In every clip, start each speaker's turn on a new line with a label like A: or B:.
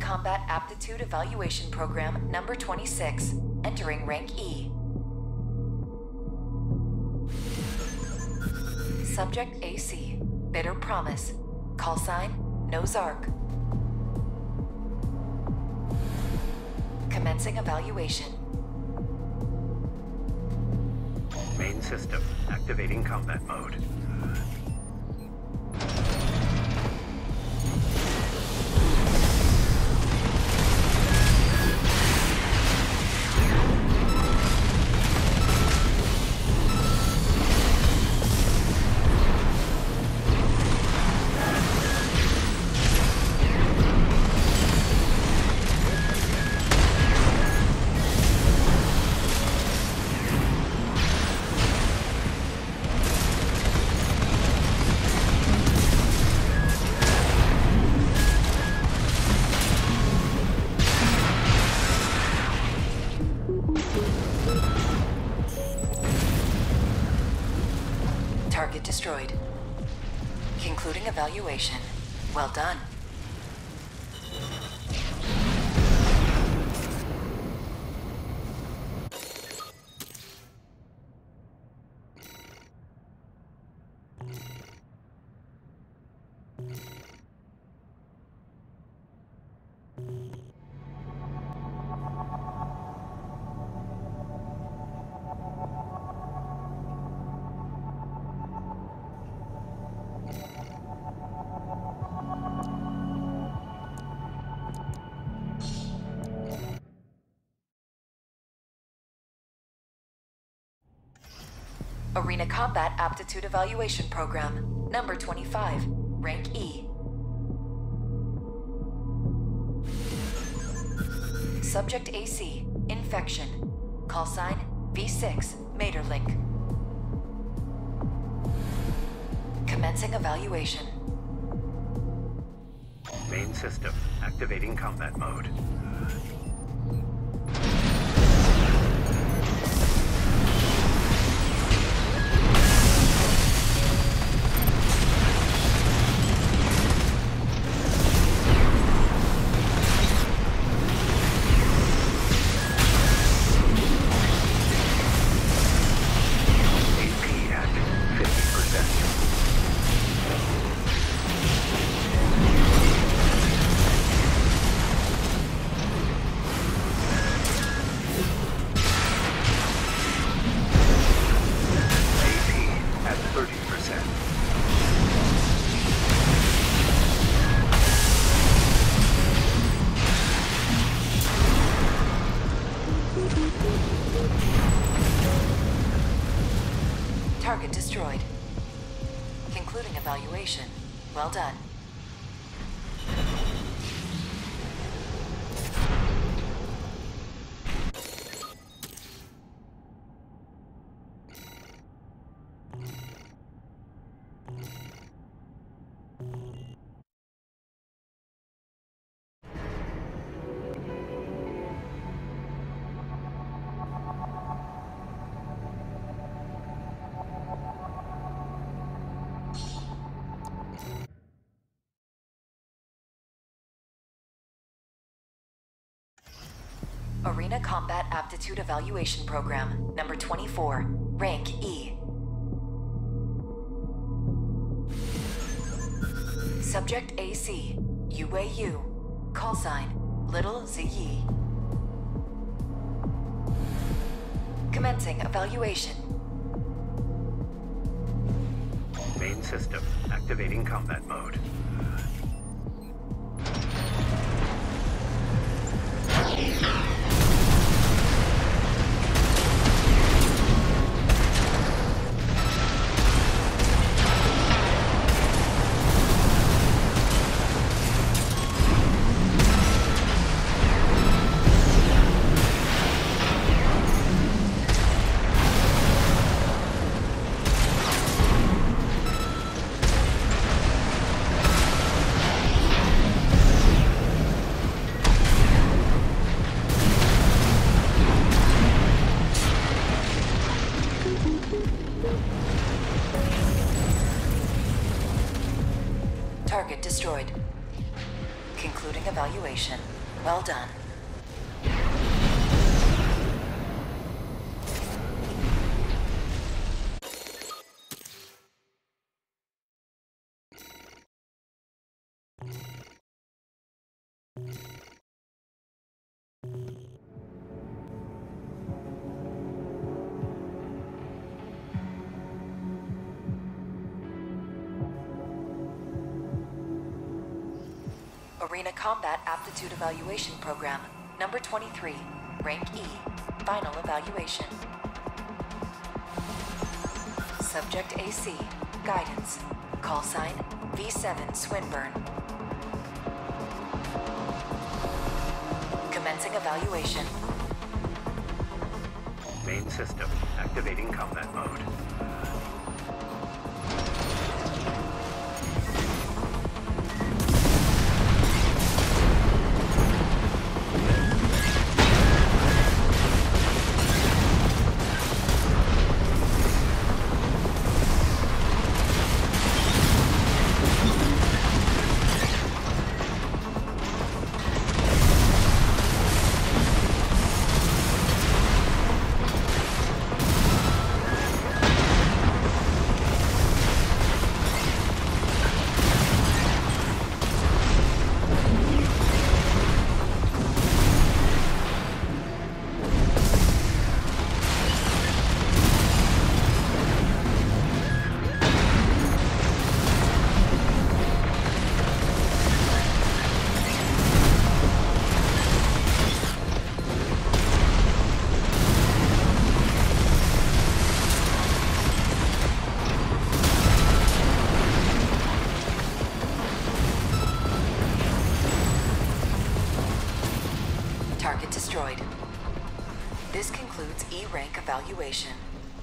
A: Combat Aptitude Evaluation Program number 26, entering rank E. Subject AC, Bitter Promise. Call sign, Nozark. Commencing evaluation.
B: Main system activating combat mode.
A: Evaluation. Well done. Combat Aptitude Evaluation Program, number 25, rank E. Subject AC, infection. Call sign V6, Maeterlinck. Commencing evaluation.
B: Main system activating combat mode.
A: Arena Combat Aptitude Evaluation Program, number 24, rank E. Subject AC, UAU. Call sign, Little ZE. Commencing evaluation.
B: Main system activating combat mode.
A: Arena Combat Aptitude Evaluation Program, number 23, rank E, final evaluation. Subject AC, guidance, call sign V7 Swinburne. Commencing evaluation.
B: Main system activating combat mode.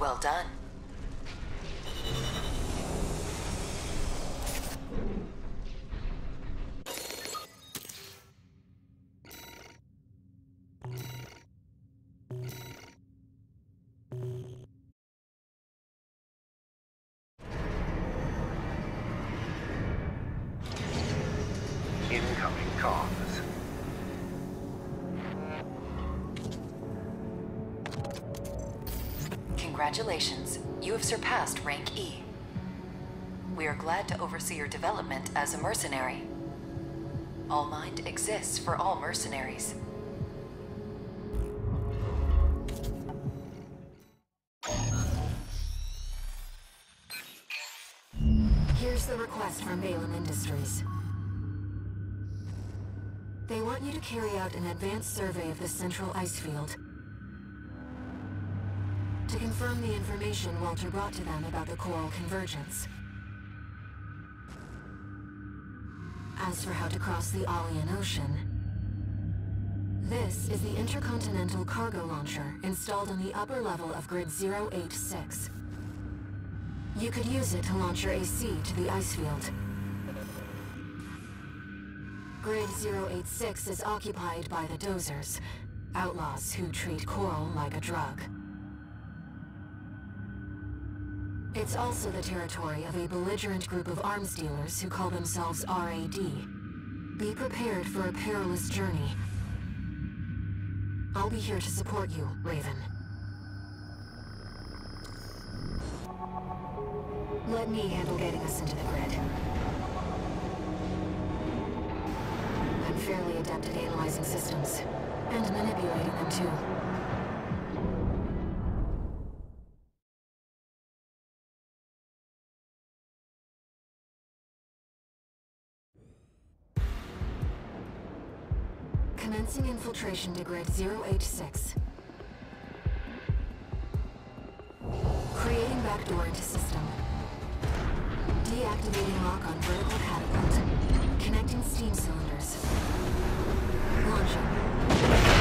A: Well done. Congratulations, you have surpassed rank E. We are glad to oversee your development as a mercenary. All Mind exists for all mercenaries.
C: Here's the request from BALAM Industries. They want you to carry out an advanced survey of the central ice field. Confirm the information Walter brought to them about the coral convergence. As for how to cross the Alian Ocean, this is the intercontinental cargo launcher installed on the upper level of Grid 086. You could use it to launch your AC to the ice field. Grid 086 is occupied by the Dozers, outlaws who treat coral like a drug. It's also the territory of a belligerent group of arms dealers who call themselves RAD. Be prepared for a perilous journey. I'll be here to support you, Raven. Let me handle getting us into the grid. I'm fairly adept at analyzing systems, and manipulating them too. Commencing infiltration to grid 086. Creating backdoor into system. Deactivating lock on vertical catapult. Connecting steam cylinders. Launching.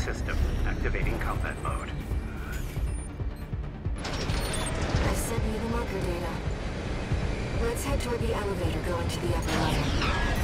B: system. Activating combat mode.
C: I sent you the marker data. Let's head toward the elevator going to the upper level.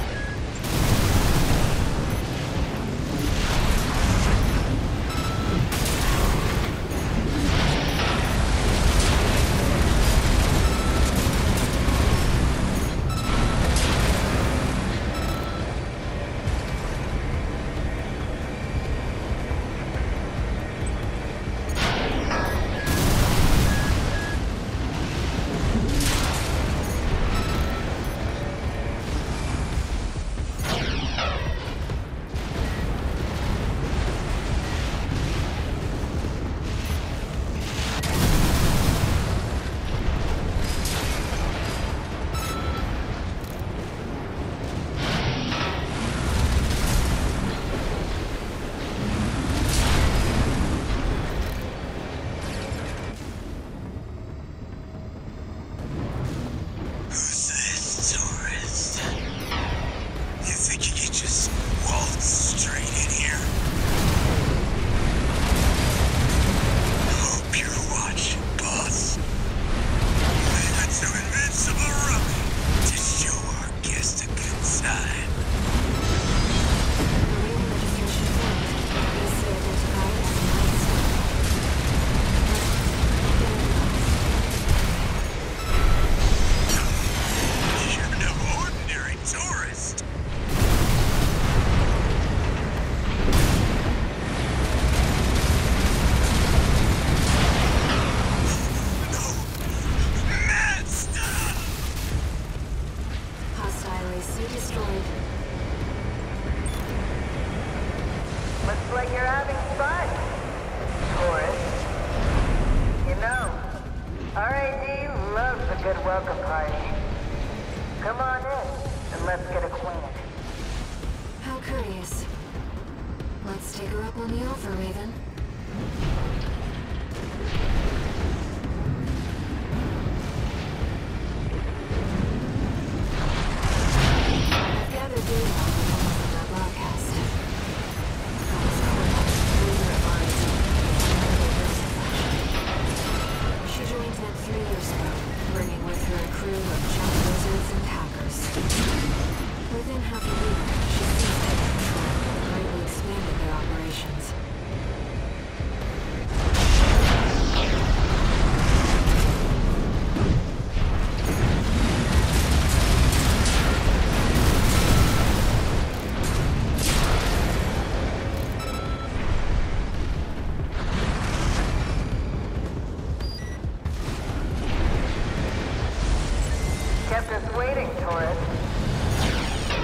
D: just
E: waiting, Taurus.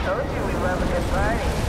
E: Told you we love a good party.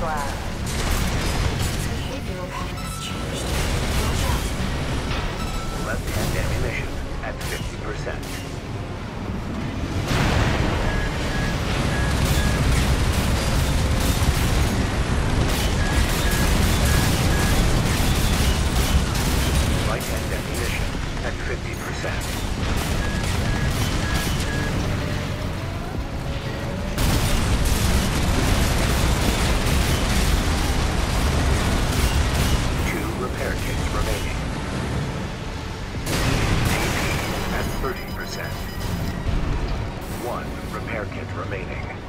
C: 对
B: remaining.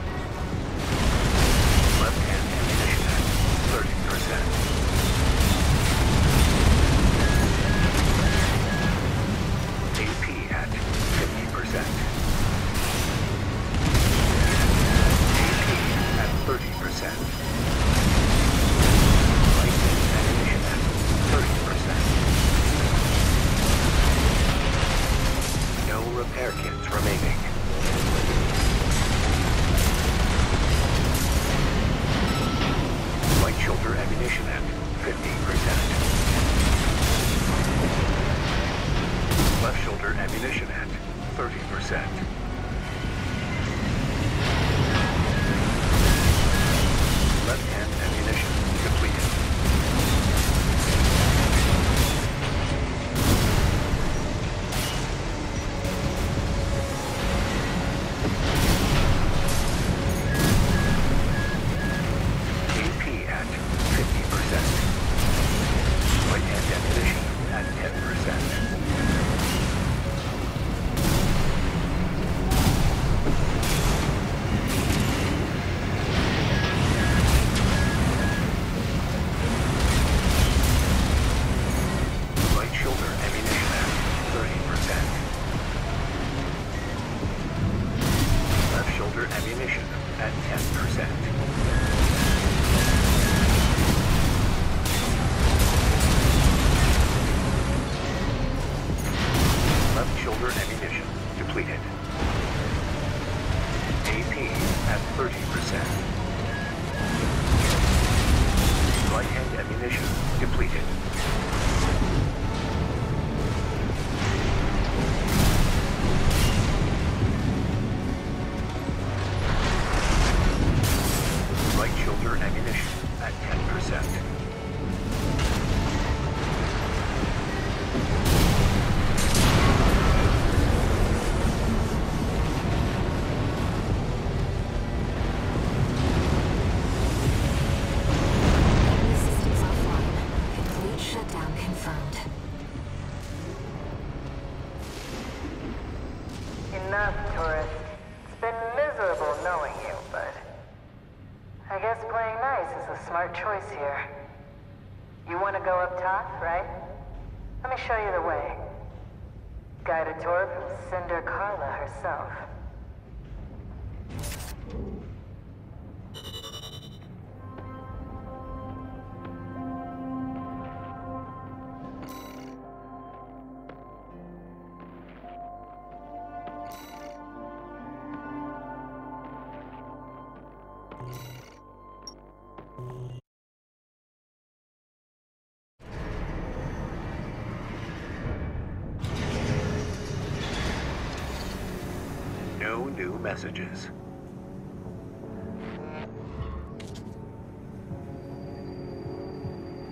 B: new messages.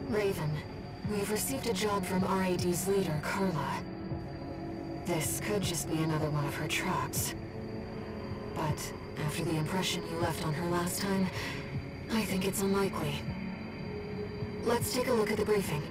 C: Raven, we've received a job from RAD's leader, Carla. This could just be another one of her traps. But after the impression you left on her last time, I think it's unlikely. Let's take a look at the briefing.